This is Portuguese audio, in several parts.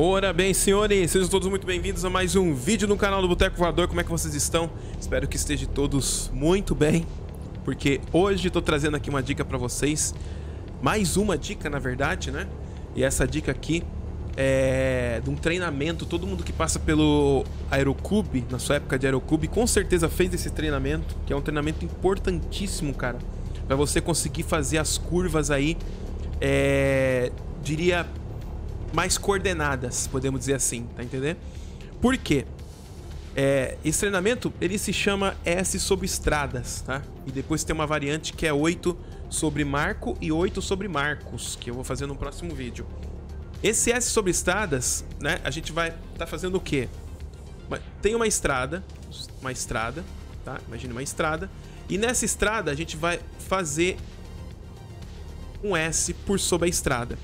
Ora bem, senhores, sejam todos muito bem-vindos a mais um vídeo no canal do Boteco Voador. Como é que vocês estão? Espero que estejam todos muito bem, porque hoje estou trazendo aqui uma dica para vocês. Mais uma dica, na verdade, né? E essa dica aqui é de um treinamento. Todo mundo que passa pelo Aeroclube, na sua época de Aeroclube, com certeza fez esse treinamento, que é um treinamento importantíssimo, cara, para você conseguir fazer as curvas aí, é, diria mais coordenadas, podemos dizer assim, tá entendendo? Por quê? É, esse treinamento ele se chama S sobre estradas, tá? E depois tem uma variante que é 8 sobre Marco e 8 sobre Marcos, que eu vou fazer no próximo vídeo. Esse S sobre estradas, né? A gente vai tá fazendo o quê? Tem uma estrada, uma estrada, tá? Imagina uma estrada. E nessa estrada a gente vai fazer um S por sobre a estrada.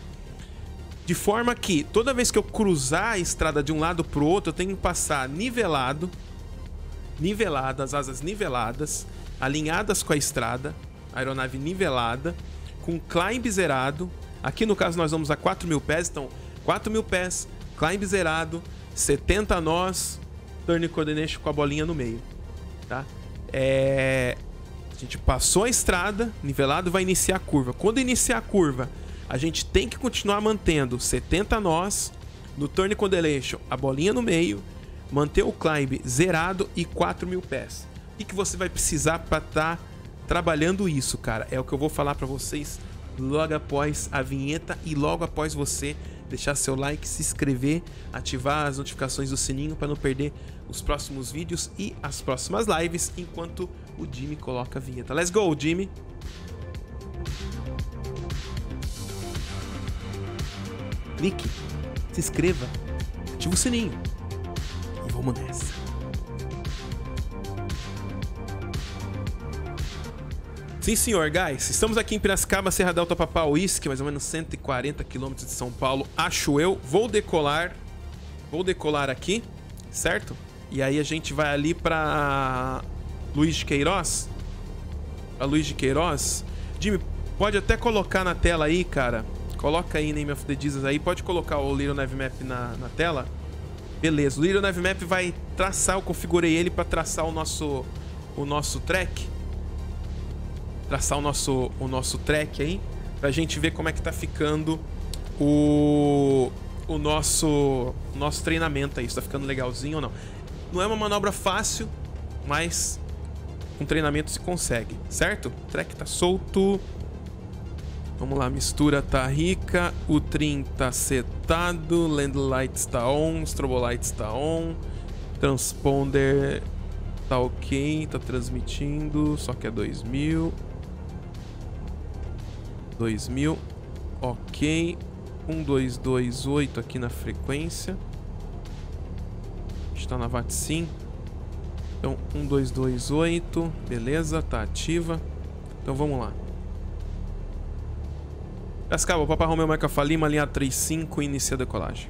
De forma que toda vez que eu cruzar a estrada de um lado para o outro, eu tenho que passar nivelado, niveladas, asas niveladas, alinhadas com a estrada, aeronave nivelada, com climb zerado. Aqui no caso nós vamos a 4 mil pés, então 4 mil pés, climb zerado, 70 nós, turn coordination com a bolinha no meio, tá? É... A gente passou a estrada, nivelado, vai iniciar a curva. Quando iniciar a curva, a gente tem que continuar mantendo 70 nós no turn condensation, a bolinha no meio, manter o climb zerado e 4 mil pés. O que, que você vai precisar para estar tá trabalhando isso, cara? É o que eu vou falar para vocês logo após a vinheta e logo após você deixar seu like, se inscrever, ativar as notificações do sininho para não perder os próximos vídeos e as próximas lives enquanto o Jimmy coloca a vinheta. Let's go, Jimmy! Clique, se inscreva, ative o sininho e vamos nessa. Sim, senhor, guys. Estamos aqui em Piracicaba, Serra Delta Papauísque, mais ou menos 140 quilômetros de São Paulo, acho eu. Vou decolar, vou decolar aqui, certo? E aí a gente vai ali para Luiz de Queiroz. Pra Luiz de Queiroz. Jimmy, pode até colocar na tela aí, cara, Coloca aí Name of the Jesus aí. Pode colocar o Little Nave Map na, na tela. Beleza. O Little Nave Map vai traçar. Eu configurei ele para traçar o nosso, o nosso track. Traçar o nosso, o nosso track aí. Pra gente ver como é que tá ficando o, o nosso, nosso treinamento aí. Se tá ficando legalzinho ou não. Não é uma manobra fácil, mas com treinamento se consegue, certo? O track tá solto. Vamos lá, mistura tá rica, o trim tá setado, land light está on, strobo light está on, transponder tá ok, tá transmitindo, só que é 2000. 2000, ok. 1228 aqui na frequência. Está na VATSIM. Então, 1228, beleza, tá ativa. Então vamos lá. Cascava, Papa Romeo Mike Lima, linha 35, inicia a decolagem.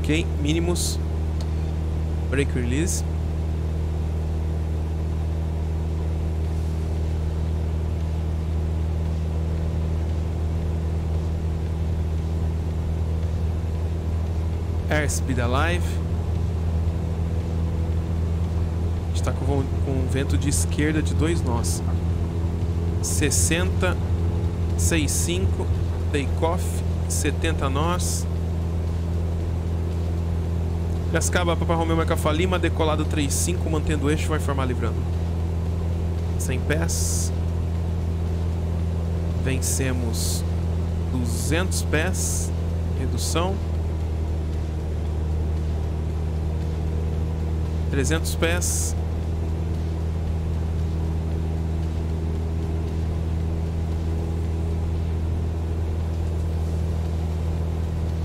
Ok, mínimos. Break release. Airspeed Alive. Está com, com vento de esquerda de dois nós. 60, 65, take-off, 70 nós. Gascaba, Papa Romeo, Macafa Lima, decolado 35, mantendo o eixo, vai formar livrando. 100 pés. Vencemos 200 pés, redução. 300 pés.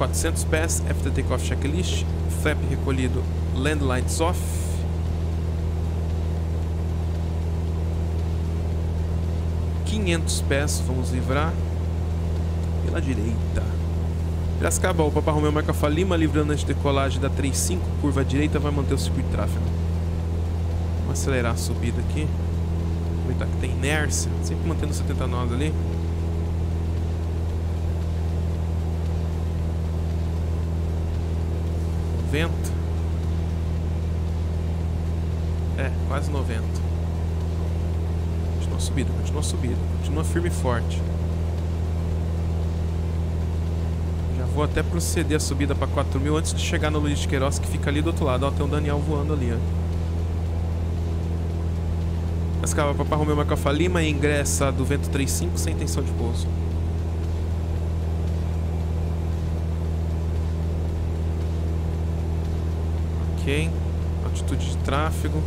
400 pés, after takeoff checklist, flap recolhido, land lights off. Quinhentos pés, vamos livrar pela direita. Piracicaba, o Papa Romeo marca Lima, livrando de decolagem da 35, curva direita, vai manter o circuito de tráfego. Vamos acelerar a subida aqui. Aproveitar que tem inércia. Sempre mantendo 70 nós ali. Vento. É, quase 90. Continua subida, continua subida. Continua firme e forte. Já vou até proceder a subida para 4 mil antes de chegar no Luiz de Queiroz, que fica ali do outro lado. Ó, tem o Daniel voando ali, ó. Escava para Romeu Macafa Lima e ingressa do vento 35 sem intenção de pouso. Ok. Altitude de tráfego.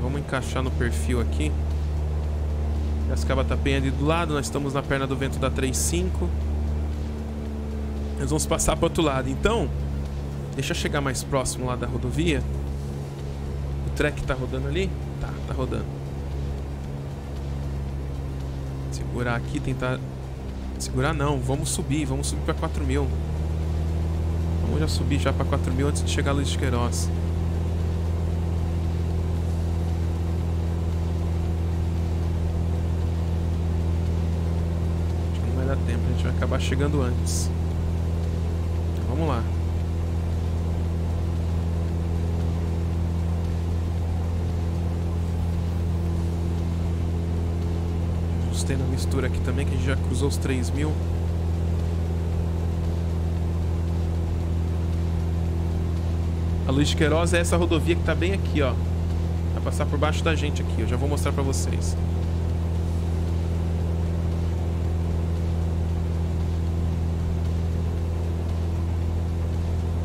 Vamos encaixar no perfil aqui. Piracicaba está bem ali do lado, nós estamos na perna do vento da 35. Nós vamos passar para outro lado. Então, deixa eu chegar mais próximo lá da rodovia. O track tá rodando ali? Tá, tá rodando. Segurar aqui, tentar... Segurar não, vamos subir, vamos subir para 4 mil. Vamos já subir já para 4 mil antes de chegar a Luiz de Queiroz. Acho que não vai dar tempo, a gente vai acabar chegando antes. Vamos lá. Ajustei na mistura aqui também, que a gente já cruzou os 3 mil. Luiz de Queiroz é essa rodovia que tá bem aqui, ó. Vai passar por baixo da gente aqui, eu já vou mostrar pra vocês.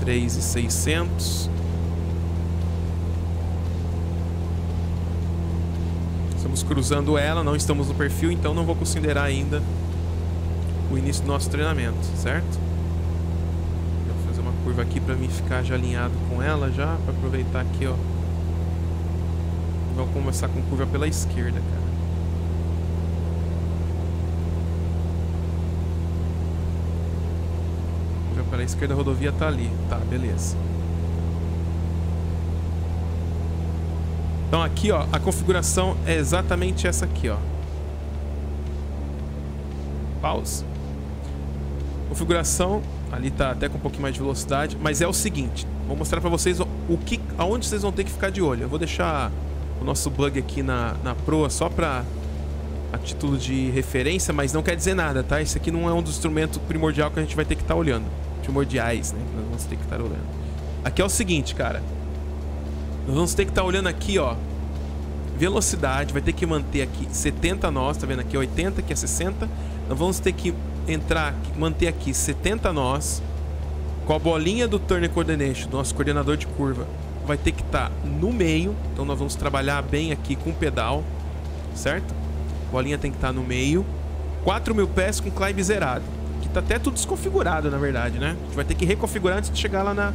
Três e seiscentos. Estamos cruzando ela, não estamos no perfil, então não vou considerar ainda o início do nosso treinamento, certo? Curva aqui para mim ficar já alinhado com ela já, para aproveitar aqui, ó. Vamos começar com curva pela esquerda, cara. Curva pela esquerda, a rodovia tá ali. Tá, beleza. Então aqui, ó, a configuração é exatamente essa aqui, ó. Pause. Configuração Ali tá até com um pouquinho mais de velocidade, mas é o seguinte, vou mostrar para vocês o que, aonde vocês vão ter que ficar de olho. Eu vou deixar o nosso bug aqui na, na proa só para a título de referência, mas não quer dizer nada, tá? Isso aqui não é um dos instrumentos primordial que a gente vai ter que estar tá olhando. Primordiais, né? Nós vamos ter que estar tá olhando. Aqui é o seguinte, cara. Nós vamos ter que estar tá olhando aqui, ó. Velocidade, vai ter que manter aqui 70 nós, tá vendo aqui 80, aqui é 60. Nós vamos ter que entrar, manter aqui 70 nós, com a bolinha do Turner Coordination, nosso coordenador de curva, vai ter que estar tá no meio. Então nós vamos trabalhar bem aqui com o pedal, certo? A bolinha tem que estar tá no meio. 4 mil pés com climb zerado. Que tá até tudo desconfigurado, na verdade, né? A gente vai ter que reconfigurar antes de chegar lá na...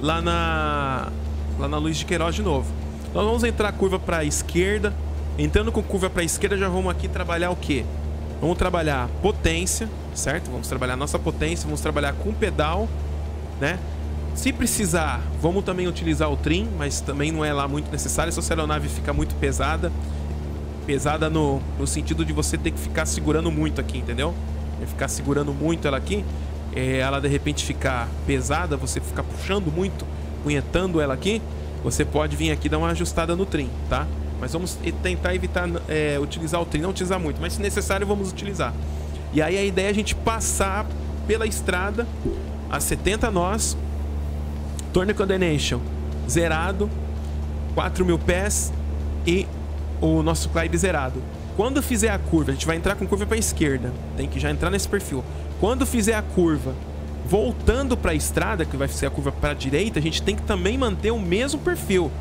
Lá na... Lá na luz de Queiroz de novo. Nós vamos entrar curva para a esquerda. Entrando com curva para a esquerda, já vamos aqui trabalhar o quê? Vamos trabalhar potência, certo? Vamos trabalhar nossa potência, vamos trabalhar com pedal, né? Se precisar, vamos também utilizar o trim, mas também não é lá muito necessário. Se a aeronave fica muito pesada, pesada no, no sentido de você ter que ficar segurando muito aqui, entendeu? Ficar segurando muito ela aqui, é, ela de repente ficar pesada, você ficar puxando muito, punhetando ela aqui, você pode vir aqui dar uma ajustada no trim, tá? Mas vamos tentar evitar é, utilizar o trim, não utilizar muito, mas se necessário vamos utilizar. E aí a ideia é a gente passar pela estrada a 70 nós, Turn Coordination zerado, 4 mil pés e o nosso climb zerado. Quando fizer a curva, a gente vai entrar com curva para a esquerda, tem que já entrar nesse perfil. Quando fizer a curva voltando para a estrada, que vai ser a curva para a direita, a gente tem que também manter o mesmo perfil.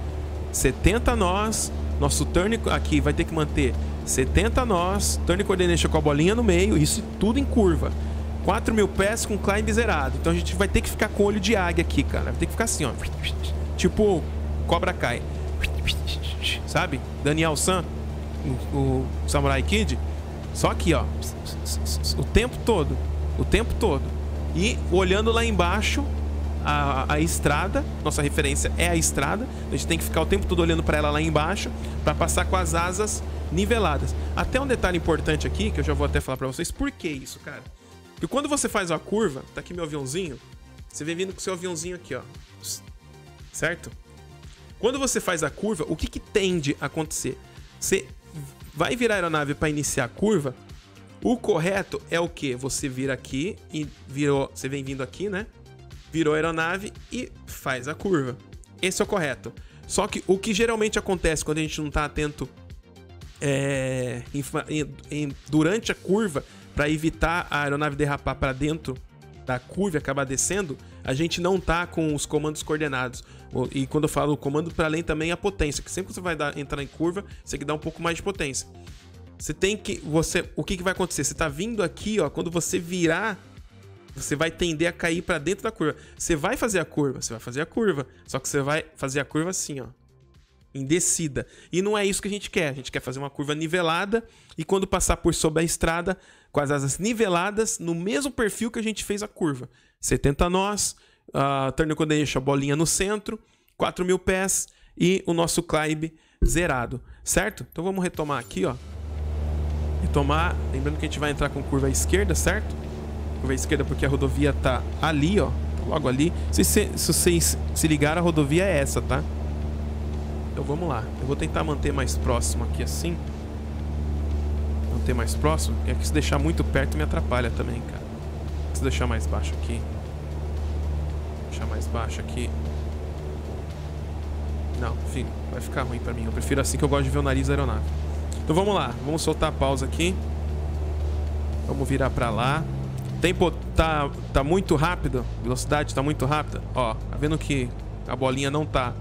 70 nós, nosso turn aqui vai ter que manter 70 nós, turn coordination com a bolinha no meio, isso tudo em curva. 4 mil pés com climb zerado. Então a gente vai ter que ficar com olho de águia aqui, cara. Vai ter que ficar assim, ó. Tipo, cobra cai. Sabe? Daniel San, o, o Samurai Kid. Só aqui, ó. O tempo todo. O tempo todo. E olhando lá embaixo, a, a estrada, nossa referência é a estrada, a gente tem que ficar o tempo todo olhando para ela lá embaixo para passar com as asas niveladas. Até um detalhe importante aqui, que eu já vou até falar para vocês, por que isso, cara? Porque quando você faz a curva, tá aqui meu aviãozinho, você vem vindo com seu aviãozinho aqui, ó. Certo? Quando você faz a curva, o que, que tende a acontecer? Você vai virar a aeronave para iniciar a curva, o correto é o que? Você vira aqui e virou. Você vem vindo aqui, né? Virou a aeronave e faz a curva. Esse é o correto. Só que o que geralmente acontece quando a gente não está atento é, em, em, durante a curva para evitar a aeronave derrapar para dentro da curva e acabar descendo, a gente não tá com os comandos coordenados. E quando eu falo comando para além também a potência, que sempre que você vai dar, entrar em curva, você tem que dar um pouco mais de potência. Você tem que. Você, o que, que vai acontecer? Você tá vindo aqui, ó. Quando você virar, você vai tender a cair para dentro da curva. Você vai fazer a curva, você vai fazer a curva. Só que você vai fazer a curva assim, ó. Em descida. E não é isso que a gente quer. A gente quer fazer uma curva nivelada e quando passar por sobre a estrada, com as asas niveladas, no mesmo perfil que a gente fez a curva. 70 nós, uh, coordination, a bolinha no centro, 4 mil pés e o nosso climb zerado, certo? Então vamos retomar aqui, ó retomar. Lembrando que a gente vai entrar com curva à esquerda, certo? Curva à esquerda porque a rodovia tá ali, ó. Logo ali. Se, se, se vocês se ligaram, a rodovia é essa, tá? Então vamos lá. Eu vou tentar manter mais próximo aqui assim. Manter mais próximo. É que se deixar muito perto me atrapalha também, cara. Se deixar mais baixo aqui. Deixar mais baixo aqui. Não, enfim, vai ficar ruim pra mim. Eu prefiro assim que eu gosto de ver o nariz da aeronave. Então vamos lá, vamos soltar a pausa aqui. Vamos virar para lá. Tempo tá, tá muito rápido, velocidade tá muito rápida. Ó, tá vendo que a bolinha não tá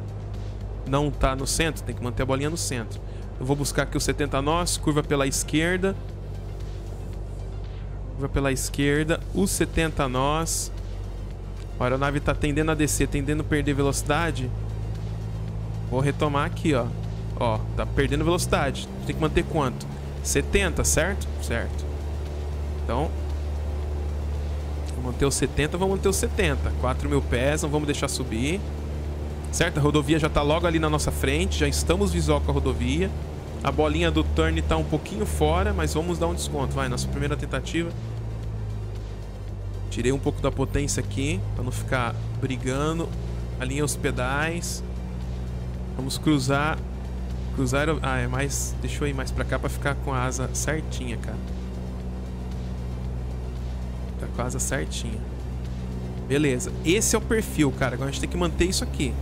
não tá no centro, tem que manter a bolinha no centro. Eu vou buscar aqui o 70 nós, curva pela esquerda. Curva pela esquerda, o 70 nós. A aeronave tá tendendo a descer, tendendo a perder velocidade. Vou retomar aqui, ó. Ó, tá perdendo velocidade. Tem que manter quanto? 70, certo? Certo. Então, manter os 70, vamos manter os 70. 4 mil pés, não vamos deixar subir. Certo? A rodovia já tá logo ali na nossa frente, já estamos visual com a rodovia. A bolinha do turn tá um pouquinho fora, mas vamos dar um desconto. Vai, nossa primeira tentativa. Tirei um pouco da potência aqui, para não ficar brigando. Alinhei os pedais. Vamos cruzar Cruzar... Ah, é mais... Deixa eu ir mais pra cá pra ficar com a asa certinha, cara. Tá com a asa certinha. Beleza. Esse é o perfil, cara. Agora a gente tem que manter isso aqui.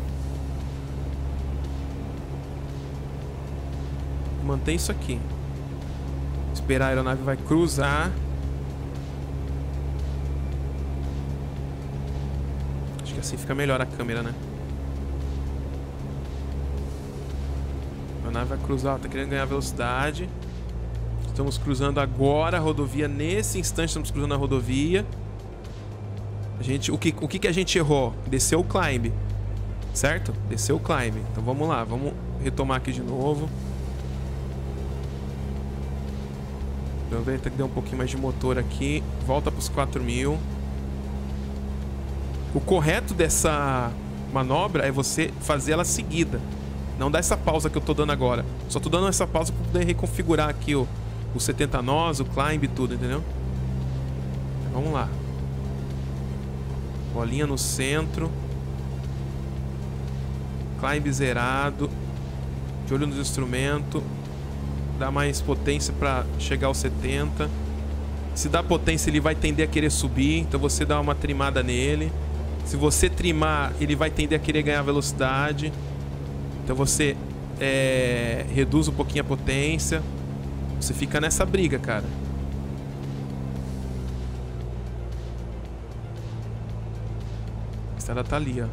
Manter isso aqui. Esperar a aeronave vai cruzar. Acho que assim fica melhor a câmera, né? A nave vai cruzar, tá querendo ganhar velocidade. Estamos cruzando agora a rodovia. Nesse instante estamos cruzando a rodovia. A gente, o que, o que, que a gente errou? Desceu o climb. Certo? Desceu o climb. Então vamos lá, vamos retomar aqui de novo. Aproveita que deu um pouquinho mais de motor aqui. Volta para os 4000. O correto dessa manobra é você fazer ela seguida. Não dá essa pausa que eu tô dando agora. Só tô dando essa pausa pra poder reconfigurar aqui o, o 70 nós, o climb tudo, entendeu? Vamos lá. Bolinha no centro. Climb zerado. De olho nos instrumentos. Dá mais potência para chegar aos 70. Se dá potência, ele vai tender a querer subir. Então você dá uma trimada nele. Se você trimar, ele vai tender a querer ganhar velocidade. Então você é, reduz um pouquinho a potência. Você fica nessa briga, cara. A estrada tá ali, ó.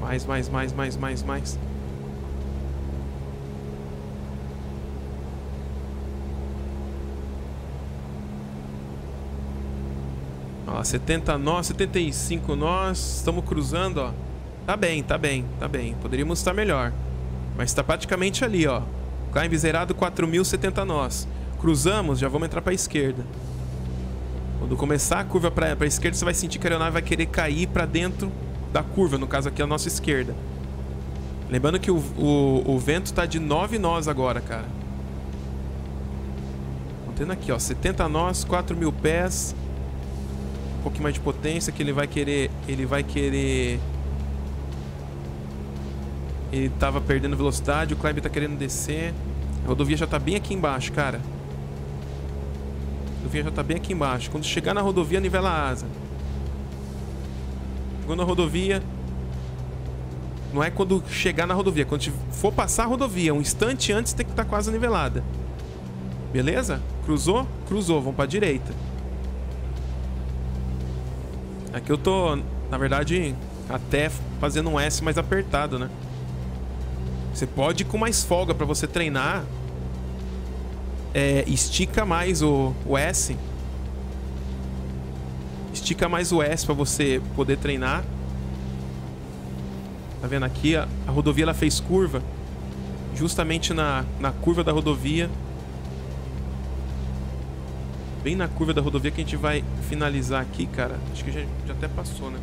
Mais, mais, mais, mais, mais, mais. 70 nós, 75 nós. Estamos cruzando, ó. Tá bem, tá bem, tá bem. Poderíamos estar melhor. Mas tá praticamente ali, ó. Climb zerado 4.070 nós. Cruzamos, já vamos entrar pra esquerda. Quando começar a curva pra, pra esquerda, você vai sentir que a aeronave vai querer cair pra dentro da curva. No caso aqui, a nossa esquerda. Lembrando que o, o, o vento tá de 9 nós agora, cara. Mantendo aqui, ó. 70 nós, 4 mil pés. Pouquinho mais de potência que ele vai querer... Ele vai querer... Ele tava perdendo velocidade, o Climb tá querendo descer. A rodovia já tá bem aqui embaixo, cara. A rodovia já tá bem aqui embaixo. Quando chegar na rodovia, nivela a asa. Chegou na rodovia, não é quando chegar na rodovia. Quando for passar a rodovia, um instante antes tem que estar tá quase nivelada. Beleza? Cruzou? Cruzou. Vamos pra direita. Aqui eu tô, na verdade, até fazendo um S mais apertado, né? Você pode ir com mais folga para você treinar. É, estica mais o, o S. Estica mais o S para você poder treinar. Tá vendo aqui? A, a rodovia ela fez curva. Justamente na, na curva da rodovia. Bem na curva da rodovia que a gente vai finalizar aqui, cara. Acho que já, já até passou, né?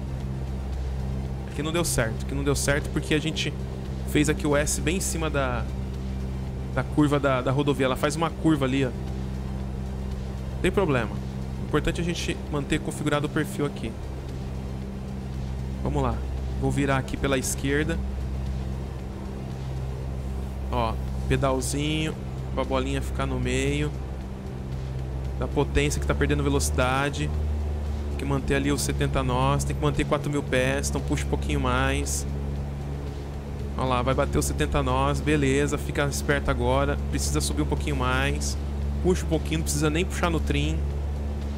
Aqui não deu certo. Aqui não deu certo porque a gente fez aqui o S bem em cima da, da curva da, da rodovia. Ela faz uma curva ali, ó. Não tem problema. O importante é a gente manter configurado o perfil aqui. Vamos lá. Vou virar aqui pela esquerda. Ó, pedalzinho, pra bolinha ficar no meio. Da potência que tá perdendo velocidade. Tem que manter ali os 70 nós, tem que manter 4 mil pés, então puxa um pouquinho mais. Olha lá, vai bater os 70 nós, beleza, fica esperto agora. Precisa subir um pouquinho mais. Puxa um pouquinho, não precisa nem puxar no trim.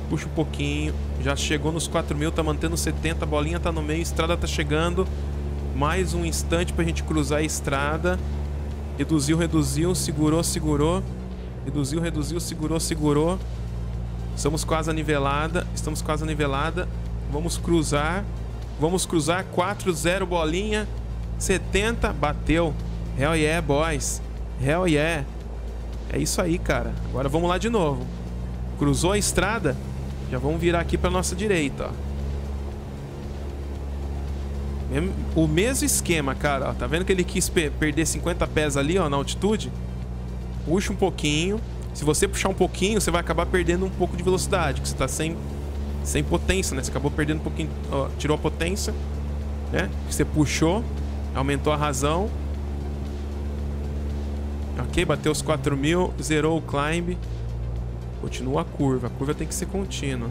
Puxa um pouquinho. Já chegou nos 4 mil, tá mantendo 70. A bolinha tá no meio, a estrada tá chegando. Mais um instante pra gente cruzar a estrada. Reduziu, reduziu, segurou, segurou. Reduziu, reduziu, segurou, segurou. Estamos quase nivelada. Estamos quase nivelada. Vamos cruzar. Vamos cruzar. 4, 0, bolinha. 70, bateu. Hell yeah, boys. Hell yeah. É isso aí, cara. Agora vamos lá de novo. Cruzou a estrada. Já vamos virar aqui para nossa direita, ó. O mesmo esquema, cara, ó. Tá vendo que ele quis perder 50 pés ali, ó, na altitude? Puxa um pouquinho. Se você puxar um pouquinho, você vai acabar perdendo um pouco de velocidade, que você tá sem, sem potência, né? Você acabou perdendo um pouquinho, ó, tirou a potência, né? Você puxou, aumentou a razão. Ok, bateu os 4 mil, zerou o climb. Continua a curva. A curva tem que ser contínua.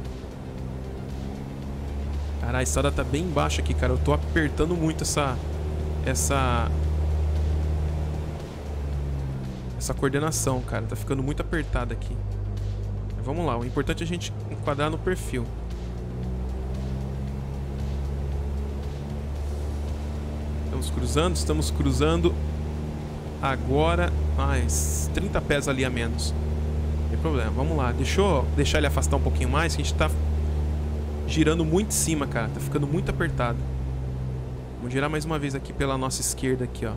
Cara, a estrada tá bem embaixo aqui, cara. Eu tô apertando muito essa... Essa... Essa coordenação, cara. Tá ficando muito apertada aqui. Vamos lá. O importante é a gente enquadrar no perfil. Estamos cruzando, estamos cruzando. Agora, mais 30 pés ali a menos tem problema. Vamos lá. Deixa eu deixar ele afastar um pouquinho mais, que a gente tá girando muito em cima, cara. Tá ficando muito apertado. Vamos girar mais uma vez aqui pela nossa esquerda aqui, ó.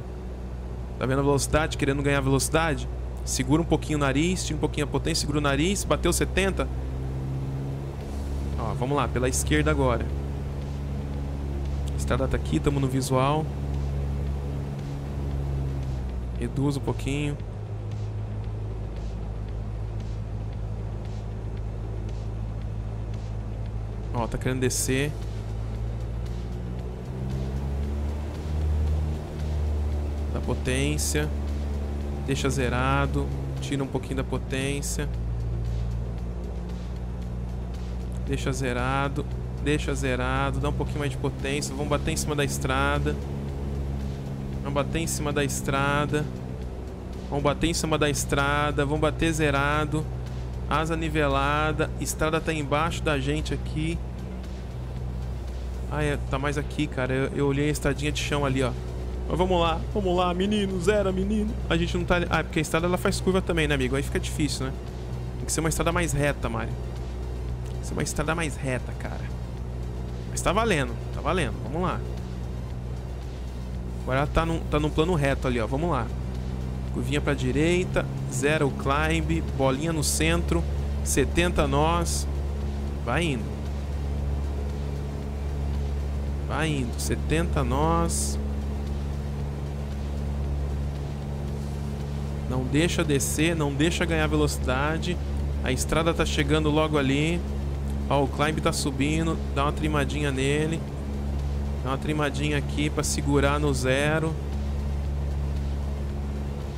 Tá vendo a velocidade? Querendo ganhar velocidade? Segura um pouquinho o nariz, tira um pouquinho a potência, segura o nariz, bateu 70. Ó, vamos lá, pela esquerda agora. A estrada tá aqui, estamos no visual. Reduz um pouquinho. Ó, tá querendo descer. Potência. Deixa zerado. Tira um pouquinho da potência. Deixa zerado. Deixa zerado. Dá um pouquinho mais de potência. Vamos bater em cima da estrada. Vamos bater em cima da estrada. Vamos bater em cima da estrada. Vamos bater zerado. Asa nivelada. Estrada tá embaixo da gente aqui. Ah, é, tá mais aqui, cara. Eu, eu, olhei a estradinha de chão ali, ó. Mas vamos lá, vamos lá, menino, zero, menino. A gente não tá... Ah, porque a estrada ela faz curva também, né, amigo? Aí fica difícil, né? Tem que ser uma estrada mais reta, Mario. Tem que ser uma estrada mais reta, cara. Mas tá valendo, tá valendo. Vamos lá. Agora tá num, tá num plano reto ali, ó. Vamos lá. Curvinha pra direita. Zero climb. Bolinha no centro. 70 nós. Vai indo. Vai indo. 70 nós. Não deixa descer, não deixa ganhar velocidade. A estrada tá chegando logo ali. Ó, o climb tá subindo. Dá uma trimadinha nele. Dá uma trimadinha aqui pra segurar no zero.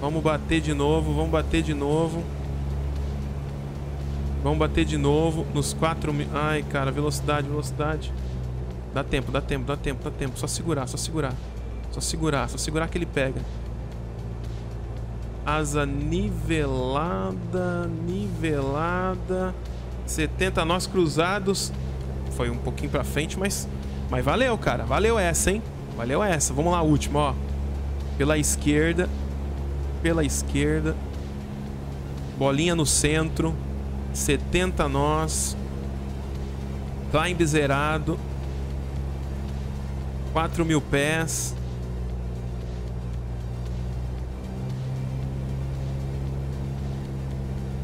Vamos bater de novo, vamos bater de novo. Vamos bater de novo nos 4 mil. Ai, cara, velocidade, velocidade. Dá tempo, dá tempo, dá tempo, dá tempo. Só segurar, só segurar. Só segurar, só segurar que ele pega. Asa nivelada, nivelada. 70 nós cruzados. Foi um pouquinho pra frente, mas, mas valeu, cara. Valeu essa, hein? Valeu essa. Vamos lá, última, ó. Pela esquerda. Pela esquerda. Bolinha no centro. 70 nós. Climb zerado. 4 mil pés.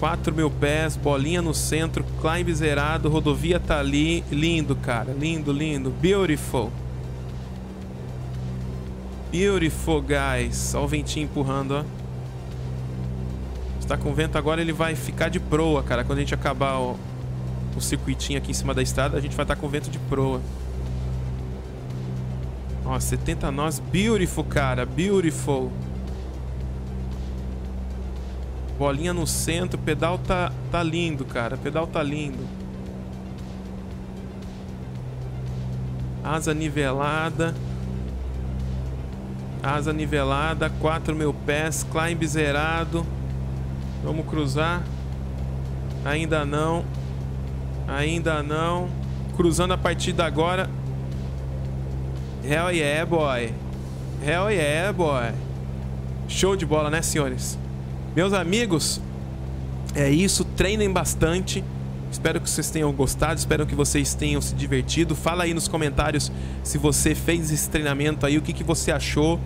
4 mil pés, bolinha no centro, climb zerado, rodovia tá ali. Lindo, cara. Lindo, lindo. Beautiful. Beautiful, guys. Olha o ventinho empurrando, ó. Está com vento agora, ele vai ficar de proa, cara. Quando a gente acabar o, o circuitinho aqui em cima da estrada, a gente vai estar tá com vento de proa. Ó, 70 nós. Beautiful, cara. Beautiful. Bolinha no centro, pedal tá, tá lindo, cara. Pedal tá lindo. Asa nivelada. Asa nivelada, 4 mil pés, climb zerado. Vamos cruzar. Ainda não. Ainda não. Cruzando a partir de agora. Hell yeah, boy. Hell yeah, boy. Show de bola, né, senhores? Meus amigos, é isso. Treinem bastante. Espero que vocês tenham gostado, espero que vocês tenham se divertido. Fala aí nos comentários se você fez esse treinamento aí, o que, que você achou.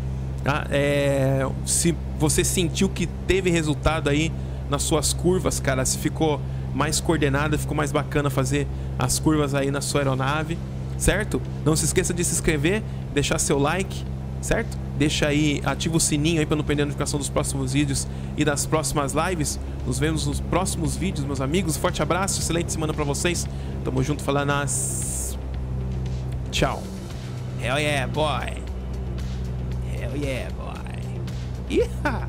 Tá? É, se você sentiu que teve resultado aí nas suas curvas, cara, se ficou mais coordenada, ficou mais bacana fazer as curvas aí na sua aeronave, certo? Não se esqueça de se inscrever, deixar seu like, certo? Deixa aí, ativa o sininho aí para não perder a notificação dos próximos vídeos e das próximas lives. Nos vemos nos próximos vídeos, meus amigos. Forte abraço, excelente semana para vocês. Tamo junto falando as... Tchau. Hell yeah, boy. Hell yeah, boy. Yeah.